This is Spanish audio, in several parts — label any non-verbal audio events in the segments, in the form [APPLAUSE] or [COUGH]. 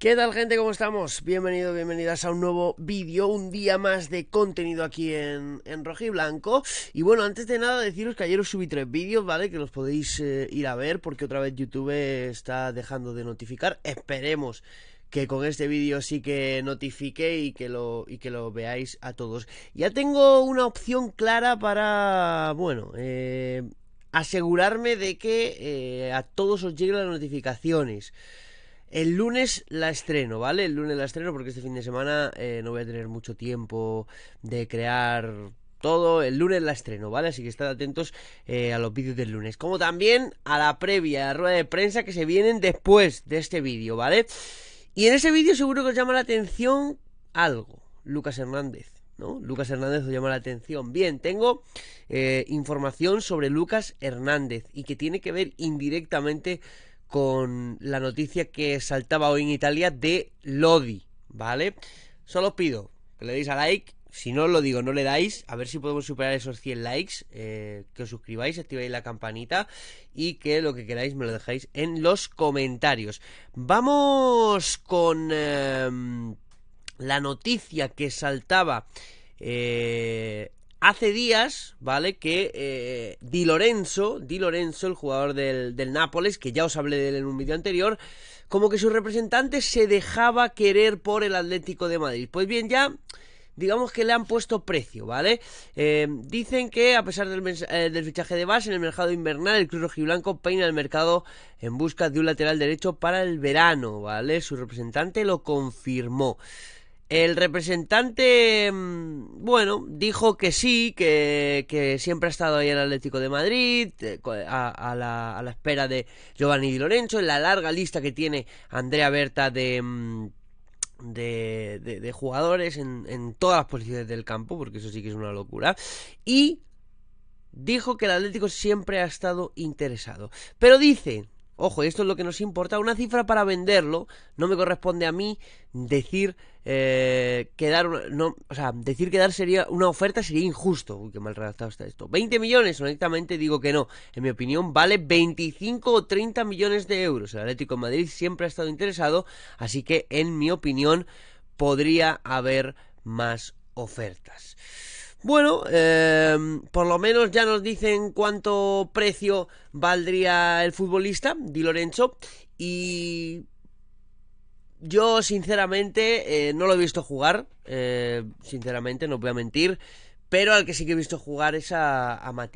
¿Qué tal gente? ¿Cómo estamos? Bienvenidos, bienvenidas a un nuevo vídeo, un día más de contenido aquí en, en Blanco. Y bueno, antes de nada deciros que ayer os subí tres vídeos, ¿vale? Que los podéis eh, ir a ver porque otra vez YouTube está dejando de notificar. Esperemos que con este vídeo sí que notifique y que lo, y que lo veáis a todos. Ya tengo una opción clara para, bueno, eh, asegurarme de que eh, a todos os lleguen las notificaciones. El lunes la estreno, ¿vale? El lunes la estreno porque este fin de semana eh, no voy a tener mucho tiempo de crear todo. El lunes la estreno, ¿vale? Así que estad atentos eh, a los vídeos del lunes. Como también a la previa, a la rueda de prensa que se vienen después de este vídeo, ¿vale? Y en ese vídeo seguro que os llama la atención algo. Lucas Hernández. ¿No? Lucas Hernández os llama la atención. Bien, tengo eh, información sobre Lucas Hernández y que tiene que ver indirectamente con la noticia que saltaba hoy en Italia de Lodi, ¿vale? Solo os pido que le deis a like, si no lo digo, no le dais, a ver si podemos superar esos 100 likes, eh, que os suscribáis, activéis la campanita y que lo que queráis me lo dejáis en los comentarios. Vamos con em, la noticia que saltaba eh, hace días, ¿vale? Que eh, Di Lorenzo, Di Lorenzo, el jugador del, del Nápoles, que ya os hablé de él en un vídeo anterior, como que su representante se dejaba querer por el Atlético de Madrid. Pues bien, ya digamos que le han puesto precio, ¿vale? Eh, dicen que a pesar del, eh, del, fichaje de base en el mercado invernal, el Cruz Rojiblanco peina el mercado en busca de un lateral derecho para el verano, ¿vale? Su representante lo confirmó. El representante, mm, bueno, dijo que sí, que, siempre ha estado ahí el Atlético de Madrid, eh, a, la, a la, espera de Giovanni Di Lorenzo, en la larga lista que tiene Andrea Berta de, mm, de, de, jugadores en, en todas las posiciones del campo, porque eso sí que es una locura. Y dijo que el Atlético siempre ha estado interesado. Pero dice, Ojo, esto es lo que nos importa. Una cifra para venderlo. No me corresponde a mí decir eh, que dar. O sea, decir que dar sería una oferta sería injusto. Uy, qué mal redactado está esto. 20 millones, honestamente digo que no. En mi opinión, vale 25 o 30 millones de euros. El Atlético de Madrid siempre ha estado interesado. Así que, en mi opinión, podría haber más ofertas. Bueno, em, por lo menos ya nos dicen cuánto precio valdría el futbolista, Di Lorenzo, y yo sinceramente eh, no lo he visto jugar, eh, sinceramente, no voy a mentir, pero al que sí que he visto jugar es a, a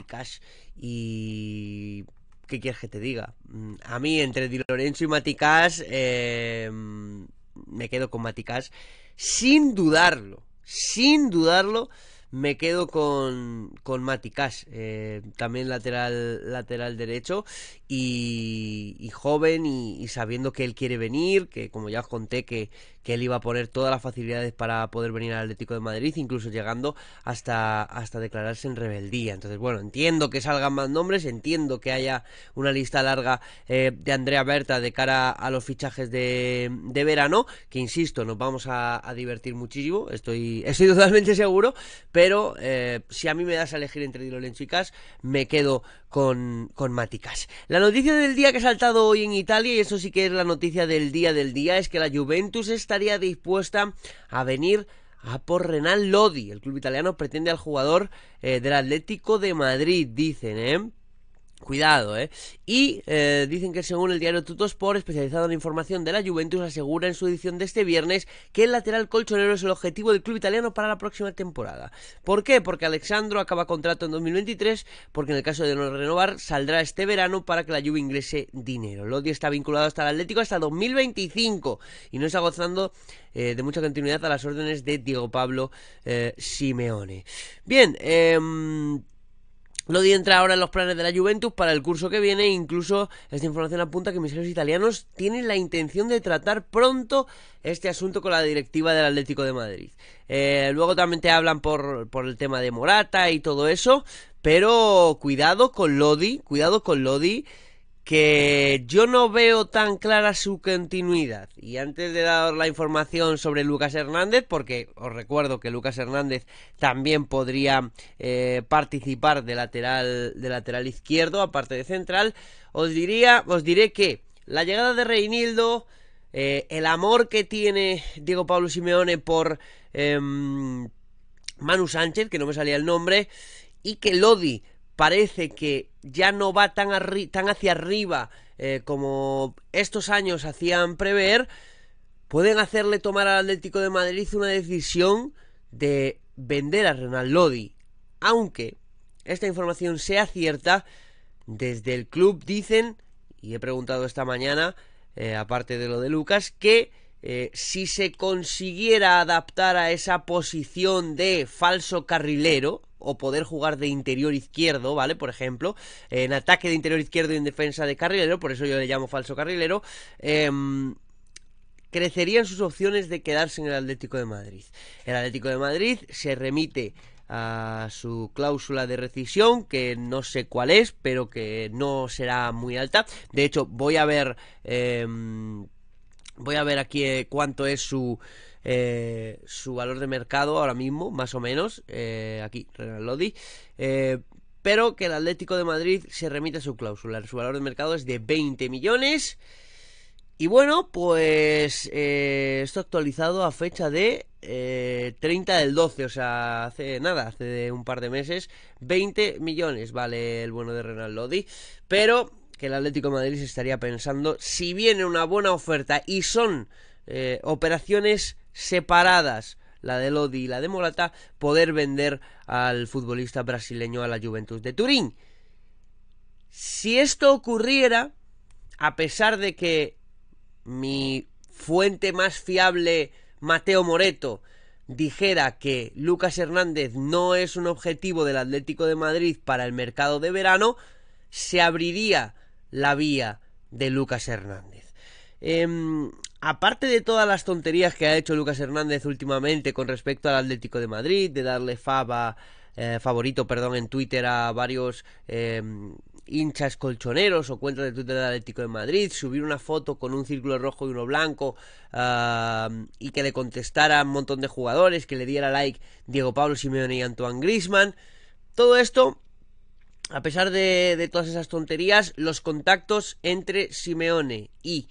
y... ¿Qué quieres que te diga? Mm, a mí entre Di Lorenzo y Matikash em, me quedo con Matikash sin dudarlo, sin dudarlo me quedo con, con Mati Cash, eh, también lateral, lateral derecho y, joven y, sabiendo que él quiere venir, que como ya os conté que, que, él iba a poner todas las facilidades para poder venir al Atlético de Madrid, incluso llegando hasta, hasta declararse en rebeldía. Entonces, bueno, entiendo que salgan más nombres, entiendo que haya una lista larga eh, de Andrea Berta de cara a los fichajes de, de verano, que insisto, nos vamos a, divertir muchísimo, estoy, estoy [LAUGHS] totalmente seguro, pero eh, si a mí me das a elegir entre Di y Cas, me quedo con, con Maticas. La noticia del día que ha saltado hoy en Italia, y eso sí que es la noticia del día del día, es que la Juventus estaría dispuesta a venir a por Renal Lodi. El club italiano pretende al jugador eh, del Atlético de Madrid, dicen, ¿eh? Cuidado, ¿eh? Y eh, dicen que según el diario Tutosport, especializado en información de la Juventus, asegura en su edición de este viernes que el lateral colchonero es el objetivo del club italiano para la próxima temporada. ¿Por qué? Porque Alexandro acaba contrato en 2023, porque en el caso de no renovar, saldrá este verano para que la Juve ingrese dinero. Lodi está vinculado hasta el Atlético hasta 2025 y no está gozando eh, de mucha continuidad a las órdenes de Diego Pablo eh, Simeone. Bien, eh Lodi entra ahora en los planes de la Juventus para el curso que viene. Incluso esta información apunta que misioneros italianos tienen la intención de tratar pronto este asunto con la directiva del Atlético de Madrid. Eh, luego también te hablan por, por el tema de Morata y todo eso. Pero cuidado con Lodi, cuidado con Lodi que yo no veo tan clara su continuidad. Y antes de dar la información sobre Lucas Hernández, porque os recuerdo que Lucas Hernández también podría eh, participar de lateral, de lateral izquierdo, aparte de central, os diría, os diré que la llegada de Reinildo eh, el amor que tiene Diego Pablo Simeone por em, Manu Sánchez, que no me salía el nombre, y que Lodi parece que ya no va tan, hacia arriba eh, como estos años hacían prever, pueden hacerle tomar al Atlético de Madrid una decisión de vender a Renan Lodi. Aunque esta información sea cierta, desde el club dicen, y he preguntado esta mañana, eh, aparte de lo de Lucas, que eh, si se consiguiera adaptar a esa posición de falso carrilero, o poder jugar de interior izquierdo, ¿vale? Por ejemplo, en ataque de interior izquierdo y en defensa de carrilero, por eso yo le llamo falso carrilero, em, crecerían sus opciones de quedarse en el Atlético de Madrid. El Atlético de Madrid se remite a su cláusula de rescisión, que no sé cuál es, pero que no será muy alta. De hecho, voy a ver, em, voy a ver aquí eh, cuánto es su eh, su valor de mercado ahora mismo, más o menos. Eh, aquí, Renan Lodi. pero que el Atlético de Madrid se remite a su cláusula. Su valor de mercado es de 20 millones. Y bueno, pues eh, esto actualizado a fecha de 30 eh, del 12, o sea, hace nada, hace un par de meses, 20 millones vale el bueno de Renan Lodi, pero que el Atlético de Madrid se estaría pensando, si viene una buena oferta y son eh, operaciones separadas, la de Lodi y la de Morata, poder vender al futbolista brasileño a la Juventus de Turín. Si esto ocurriera, a pesar de que mi fuente más fiable, Mateo Moreto, dijera que Lucas Hernández no es un objetivo del Atlético de Madrid para el mercado de verano, se abriría la vía de Lucas Hernández. Em, aparte de todas las tonterías que ha hecho Lucas Hernández últimamente con respecto al Atlético de Madrid, de darle fava, eh, favorito perdón, en Twitter a varios em, hinchas colchoneros o cuentas de Twitter del Atlético de Madrid, subir una foto con un círculo rojo y uno blanco y que le contestara un montón de jugadores, que le diera like Diego Pablo Simeone y Antoine Grisman. Todo esto, a pesar de, todas esas tonterías, los contactos entre Simeone y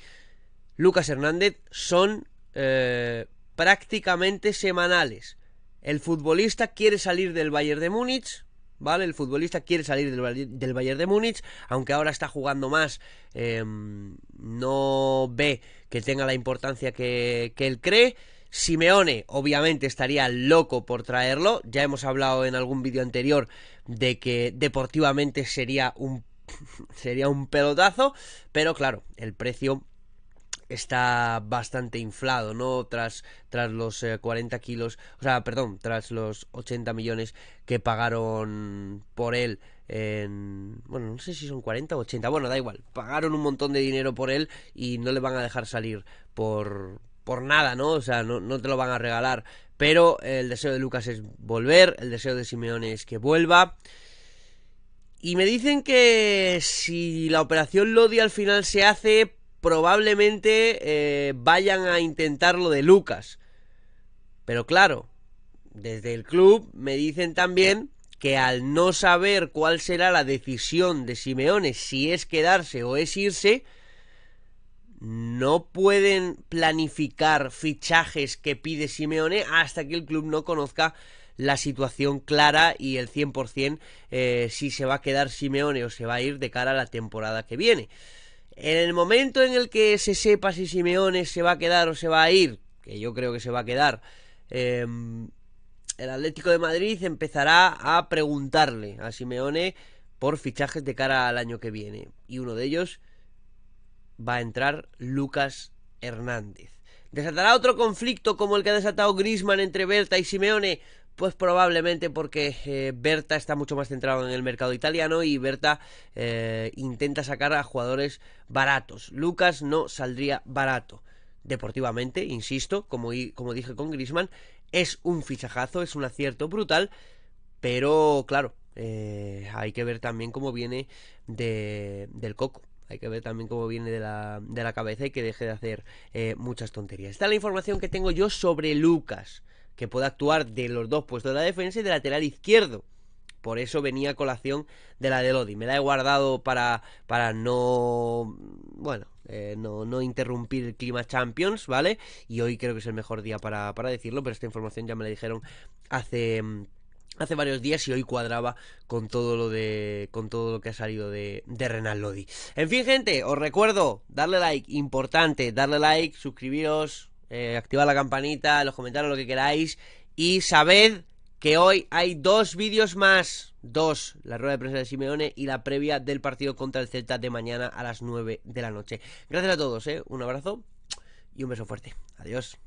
Lucas Hernández son eh, prácticamente semanales. El futbolista quiere salir del Bayern de Múnich, ¿vale? El futbolista quiere salir del, Bayern de Múnich, aunque ahora está jugando más, em, no ve que tenga la importancia que, que él cree. Simeone, obviamente, estaría loco por traerlo. Ya hemos hablado en algún vídeo anterior de que deportivamente sería un [LAUGHS] sería un pelotazo, pero claro, el precio está bastante inflado, ¿no? Tras, tras los 40 eh, kilos, o sea, perdón, tras los 80 millones que pagaron por él en... Bueno, no sé si son 40 o 80, bueno, da igual, pagaron un montón de dinero por él y no le van a dejar salir por, por nada, ¿no? O sea, no, no te lo van a regalar. Pero el deseo de Lucas es volver, el deseo de Simeone es que vuelva. Y me dicen que si la operación Lodi al final se hace, probablemente eh, vayan a intentar lo de Lucas. Pero claro, desde el club me dicen también que al no saber cuál será la decisión de Simeone, si es quedarse o es irse, no pueden planificar fichajes que pide Simeone hasta que el club no conozca la situación clara y el 100% eh, si se va a quedar Simeone o se va a ir de cara a la temporada que viene. En el momento en el que se sepa si Simeone se va a quedar o se va a ir, que yo creo que se va a quedar, em, el Atlético de Madrid empezará a preguntarle a Simeone por fichajes de cara al año que viene. Y uno de ellos va a entrar Lucas Hernández. ¿Desatará otro conflicto como el que ha desatado Grisman entre Berta y Simeone? Pues probablemente porque eh, Berta está mucho más centrado en el mercado italiano y Berta eh, intenta sacar a jugadores baratos. Lucas no saldría barato. Deportivamente, insisto, como, como dije con Grisman, es un fichajazo, es un acierto brutal, pero claro, eh, hay que ver también cómo viene de, del coco. Hay que ver también cómo viene de la, de la cabeza y que deje de hacer muchas tonterías. Esta es la información que tengo yo sobre Lucas que pueda actuar de los dos puestos de la defensa y de lateral izquierdo. por eso venía a colación de la de Lodi. Me la he guardado para, para no, bueno, eh, no, no, interrumpir el clima Champions, ¿vale? Y hoy creo que es el mejor día para, para decirlo, pero esta información ya me la dijeron hace hace varios días y hoy cuadraba con todo lo de con todo lo que ha salido de, de Renal Lodi. En fin, gente, os recuerdo darle like, importante, darle like, suscribiros, eh, activar la campanita, los comentarios, lo que queráis y sabed que hoy hay dos vídeos más, dos, la rueda de prensa de Simeone y la previa del partido contra el Celta de mañana a las 9 de la noche. Gracias a todos, ¿eh? un abrazo y un beso fuerte. Adiós.